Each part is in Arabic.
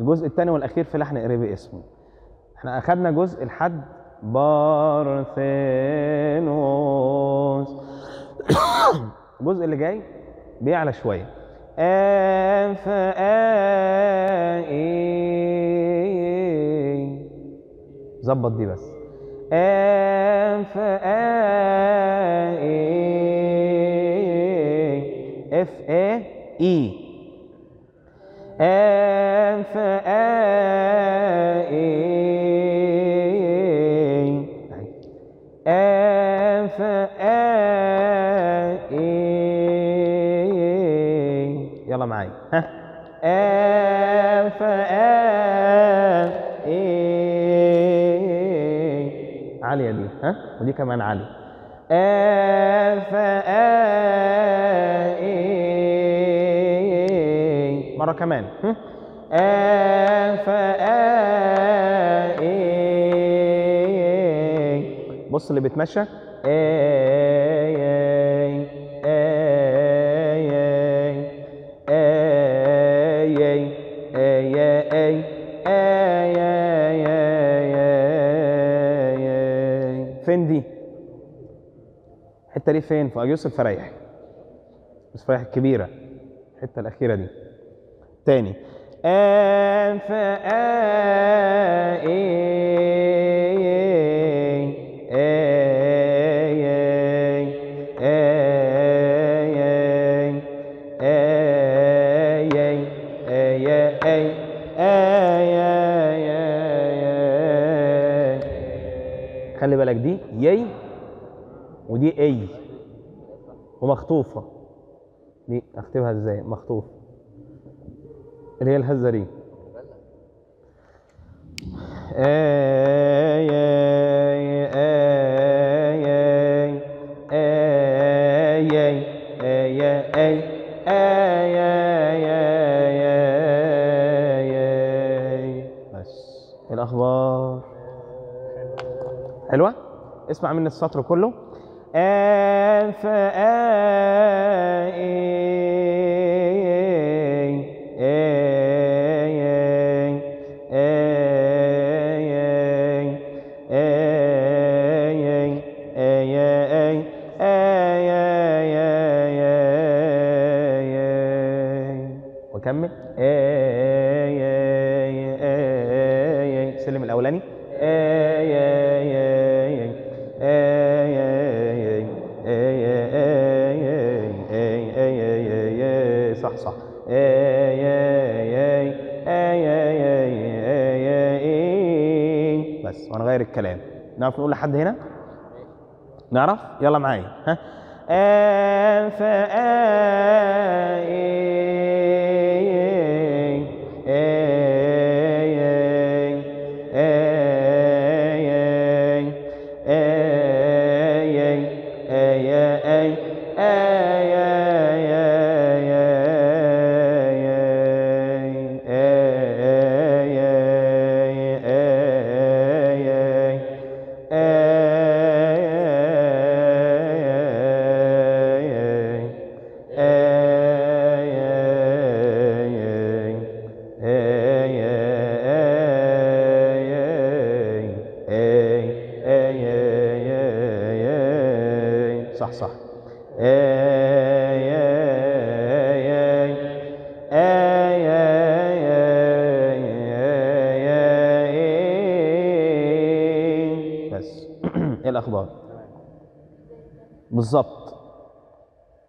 الجزء الثاني والأخير في لحن قريبي اسمه. إحنا أخدنا جزء لحد بارثينوس الجزء اللي جاي بيعلى شوية. آف ظبط دي بس. آف إف إي. آف أفأئن أفأئن يلا معي ها. عالية دي. ها. ودي كمان عالية. أفأئن مرة كمان. بص اللي بيتمشى فين دي؟ الحته دي فين؟ في اجيوس الفرايح الفرايح الكبيره الحته الاخيره دي تاني خلي بالك دي يي ودي اي ومخطوفة دي اكتبها إزاي مخطوف اللي هي الهزة دي. الأخبار. حلوة؟ اسمع مني السطر كله. اف وكمل سلم الأولاني. صح صح. بس وهنغير الكلام. نعرف نقول لحد هنا؟ نعرف؟ يلا معايا. ها؟ اف صح صح بس إيه الاخبار بالظبط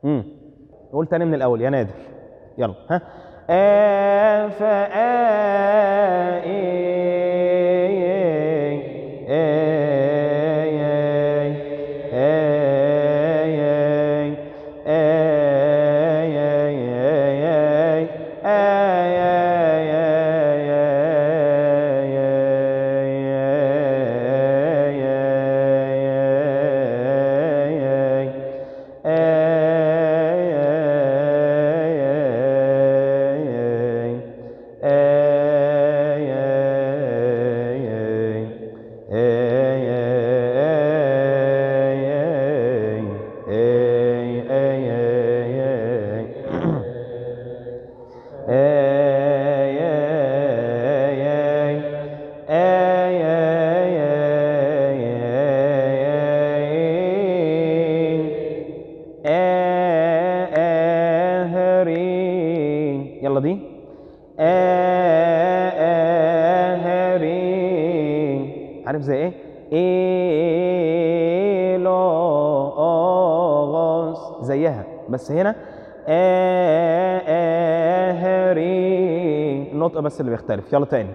امم نقول تاني من الأول يا نادر يلا ها يلا دي عارف زي إيه إيه لو زيها بس هنا النطق بس اللي بيختلف. يلا تاني؟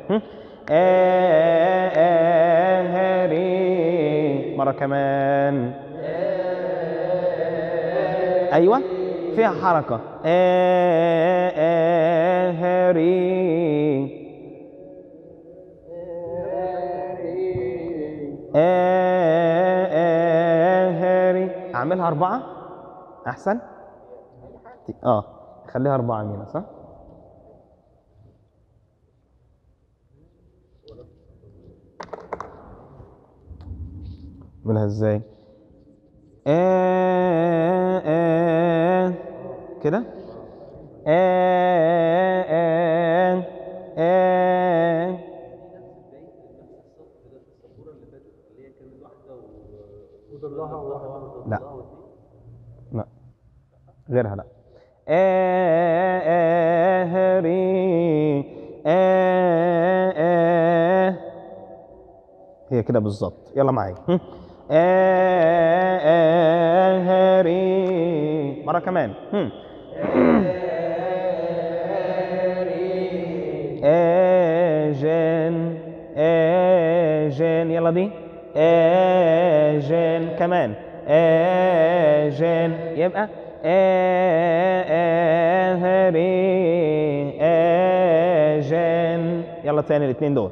آهري مرة كمان. أيوة فيها حركة. آهري آهري أعملها أربعة. أحسن؟ آه. خليها أربعة مينا صح؟ اعملها إزاي؟ آه آه كده؟ آه لا. لا. غيرها لا. آهري آه آه. هي كده بالظبط. يلا معايا. مرة كمان. هم. آجن آجن يلا دي. آجن كمان. آجن يبقى آهري آجن يلا تاني الاتنين دول.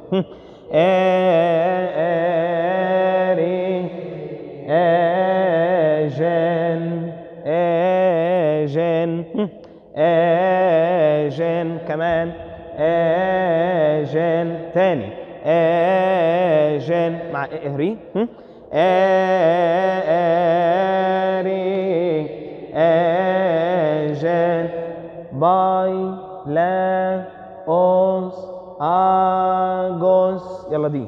آجن كمان آجن تاني آجن مع إهري. آري آجن باي لا أوس أغوس يلا دي.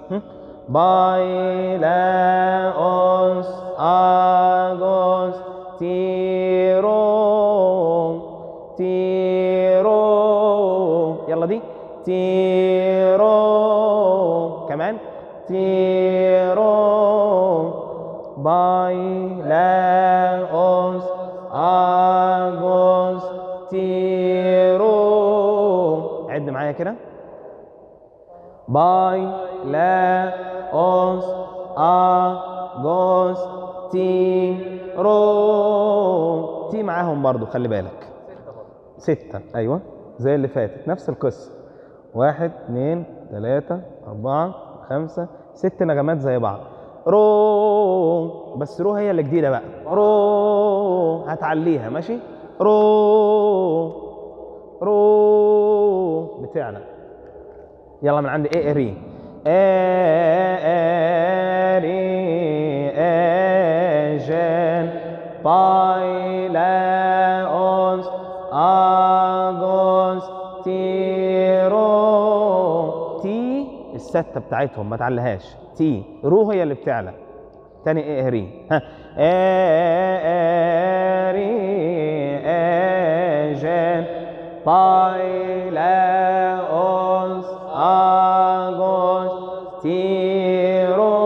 باي لا أوس أغوس تيرو يلا دي. تيرو. كمان. تيرو. باي. لا. أوس. أغوس. تيرو. عد معايا كده. باي. لا. أوس. أغوس. تي رو تي معاهم برضو خلي بالك. ستة. أيوة. زي اللي فاتت. نفس القصة. واحد اتنين تلاتة أربعة خمسة ست نغمات زي بعض. رو بس رو هي اللي جديدة بقى. رو هتعليها ماشي؟ رو رو بتعلى. يلا من عندي. إيه ري. اري اجن باي لا الستة بتاعتهم ما تعلهاش. تي رو هي اللي بتعلى. تاني إيه ري ها اري اجن باي لا أوس أغوس تيرو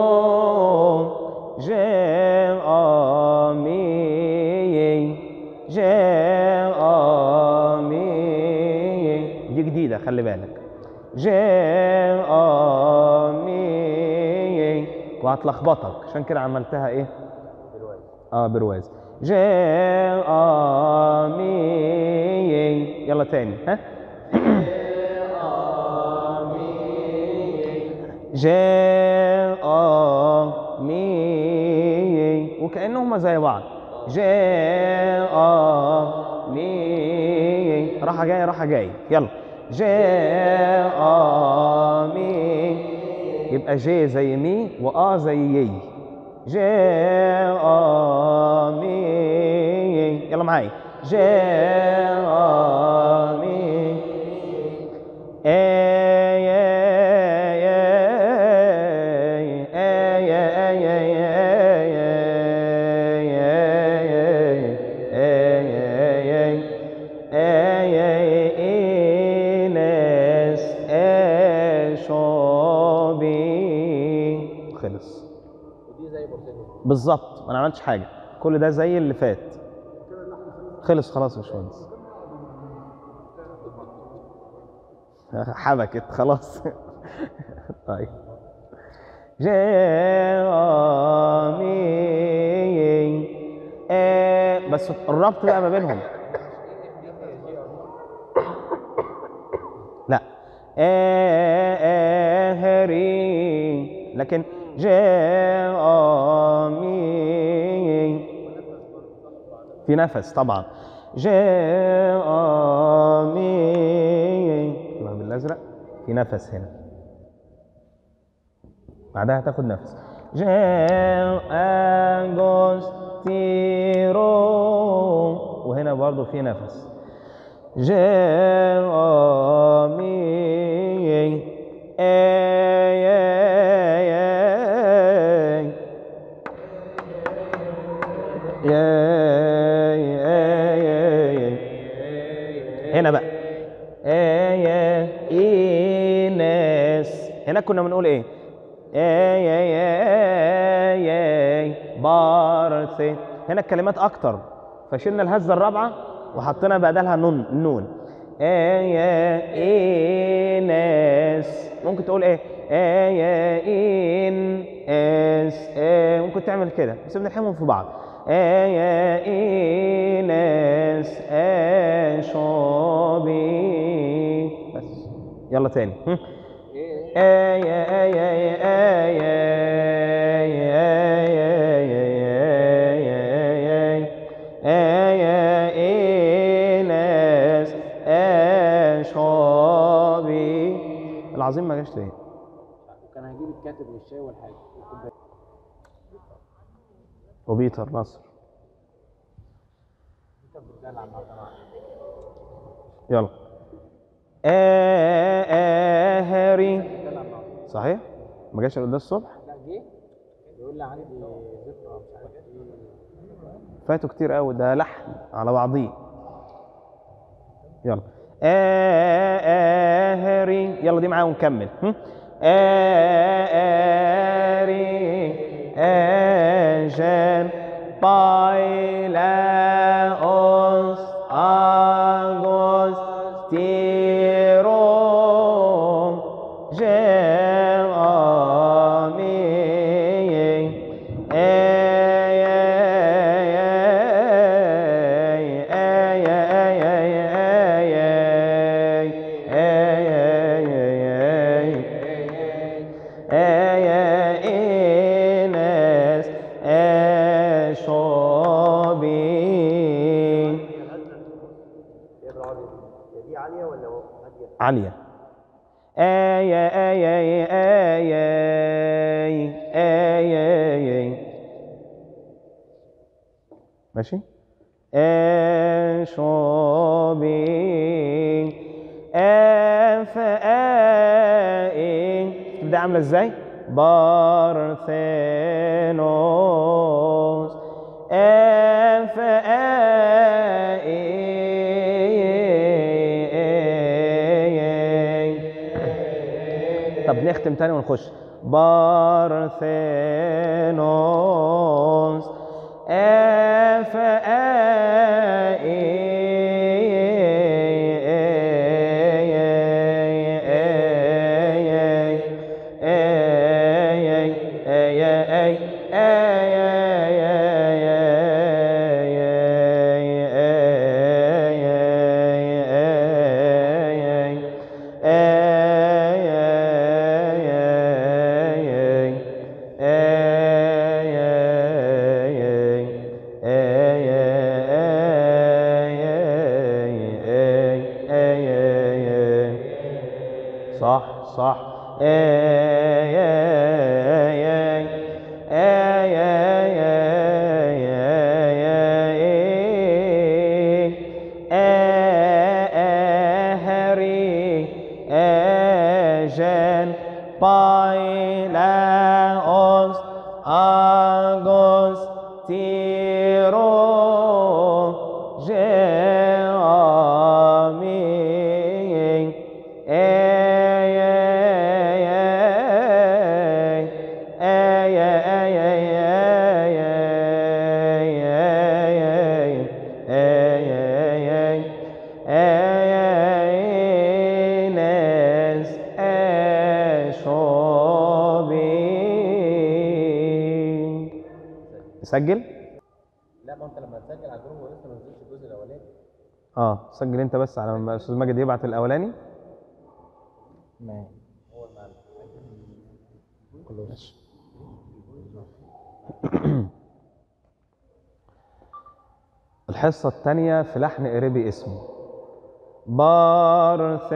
وهتلخبطك عشان كده عملتها إيه؟ آه برواز جيم أمي يلا تاني. ها؟ جامي وكأنهما زي بعض. جامي راحة جاية راحة جاية. يلا. جامي يبقى جي زي مي وآ زي يي. جامي يلا معايا. جامي بالظبط ما أنا عملتش حاجة. كل ده زي اللي فات. خلص خلاص يا باشمهندس. حبكت خلاص. طيب. جامي آه بس الربط بقى ما بينهم. لا. آهري لكن جامي في نفس طبعا. جامي يبقى بالازرق في نفس هنا. بعدها هتاخد نفس. جاء أغسطيرو وهنا برضو في نفس. جاء هناك كنا بنقول إيه؟ اي اي اي اي بارسي هنا الكلمات أكتر. فشلنا الهزة الرابعة وحطينا بدلها نون نون. اي اي ناس ممكن تقول إيه؟ اي ان اس ممكن تعمل كده. بس بنلحمهم في بعض. اي اي ناس إيه، شوبي. بس. يلا تاني. آية آية آية آية العظيم ما جاش تاني. وكان هيجيب الكاتب للشاي والحاجة وبيتر نصر يلا. آه، آه، آهري صحيح؟ ما جاش ده الصبح؟ لا جه. يقول لي عندي ذكرى مش عارف إيه. فاتوا كتير قوي. ده لحن على بعضيه. يلا. آهري يلا دي معايا ونكمل؟ آهري آجان بايلاوس أغوستيرو عاملة إزاي؟ بارثينوس أفائي طب نختم تاني ونخش. بارثينوس yeah, yeah, yeah. ناس سجل؟ لا ما انت لما تسجل على الجروب ولسه ما نزلش الجزء الأولاني. آه سجل انت بس على ما أستاذ ماجد يبعت الأولاني. ماشي. هو الحصة الثانية في لحن قريبي اسمه. بارثينوس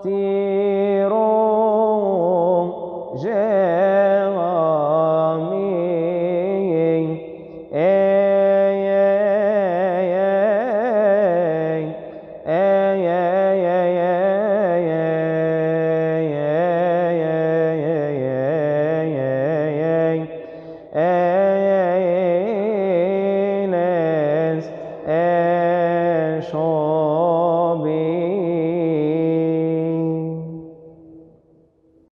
خطير